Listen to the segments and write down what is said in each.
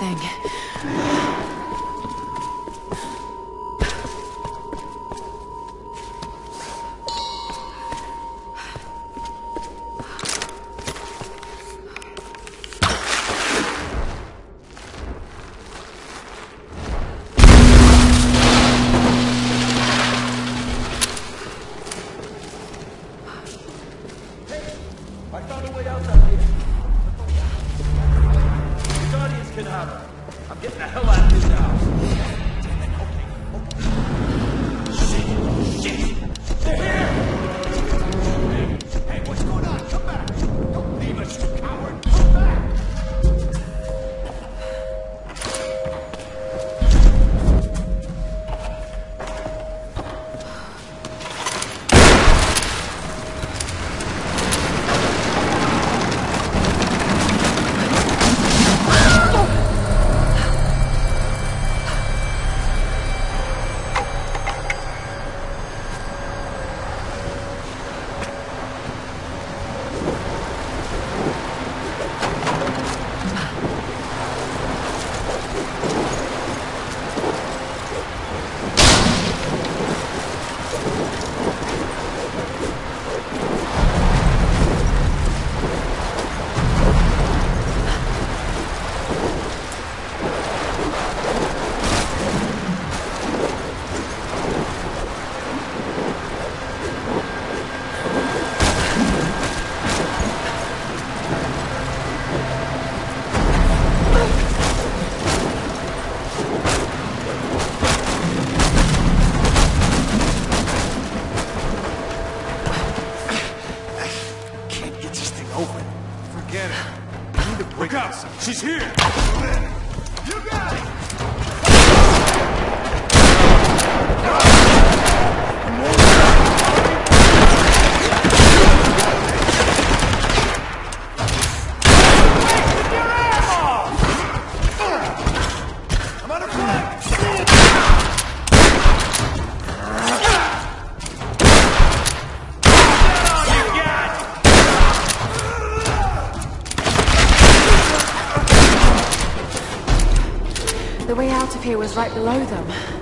thing? Was right below them.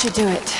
Should do it.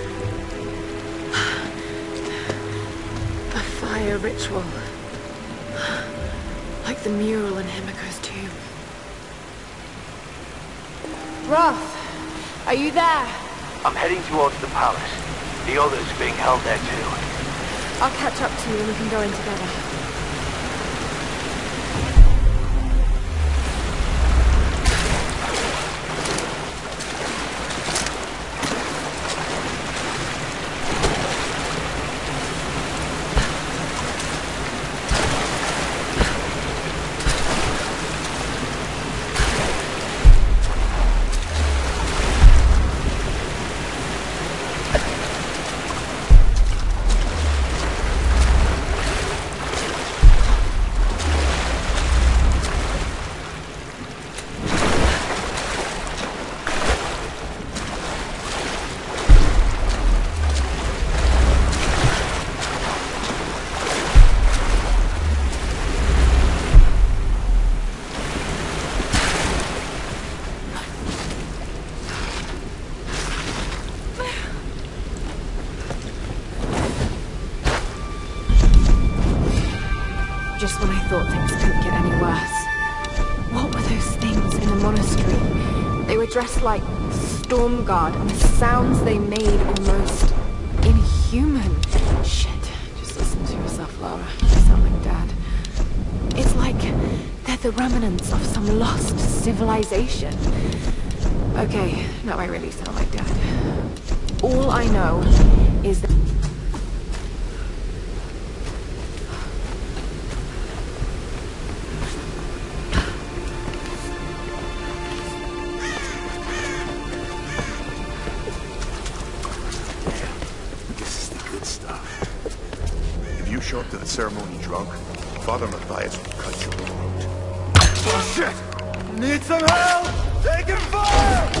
A fire ritual. Like the mural in Himiko's tomb. Roth, are you there? I'm heading towards the palace. The others are being held there too. I'll catch up to you and we can go in together. Storm Guard, and the sounds they made almost inhuman. Shit. Just listen to yourself, Lara. You sound like Dad. It's like they're the remnants of some lost civilization. Okay, now I really sound like Dad. All I know is that. Show up to the ceremony drunk, Father Mathias will cut your throat. Oh shit! Need some help! Taking fire!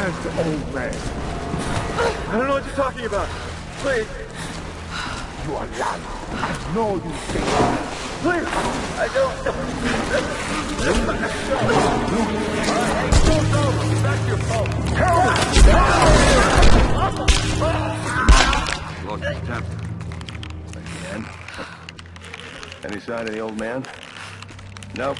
The old man? I don't know what you're talking about. Please, You are lying. I know you think please. I don't. Look, Temp. Again. Any sign of the old man? Nope.